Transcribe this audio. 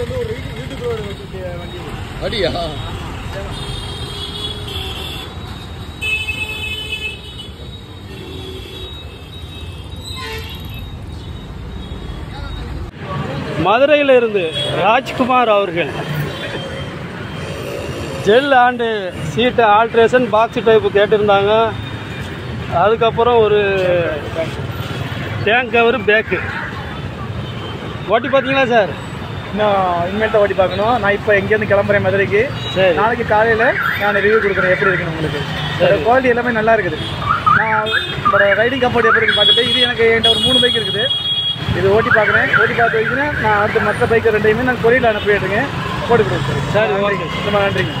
வந்து ஒரு யூடியூப்ல ஒரு வண்டி அப்படியா? மதுரையில் இருந்து ராஜ்குமார் அவர்கள். ஜெல் ஆண்டு சீட்டு ஆல்ட்ரேஷன் பாக்ஸ் டைப்பு கேட்டிருந்தாங்க. அதுக்கப்புறம் ஒரு டேங்க் கவர் பேக்கு ஓட்டி பார்த்தீங்களா சார் இன்னும் இனிமேல் தான் ஓட்டி பார்க்கணும். நான் இப்போ எங்கேருந்து கிளம்புறேன் மதுரைக்கு. நாளைக்கு காலையில் நான் ரிவ்யூ கொடுக்குறேன். எப்படி இருக்குன்னு உங்களுக்கு. குவாலிட்டி எல்லாமே நல்லா இருக்குது. நான் ரைடிங் கம்ஃபர்ட் எப்படி இருக்குன்னு பார்த்துட்டு இது எனக்கு என்கிட்ட ஒரு மூணு பைக் இருக்குது. இது ஓட்டி பார்க்குறேன். ஓட்டி பார்த்து வச்சுன்னா நான் அடுத்த மற்ற பைக் ரெண்டையுமே நான் கொரியரில் அனுப்பிடுறேங்க போட்டு கொடுக்குறேன். சரி, ஓகே. ரொம்ப நன்றிங்க.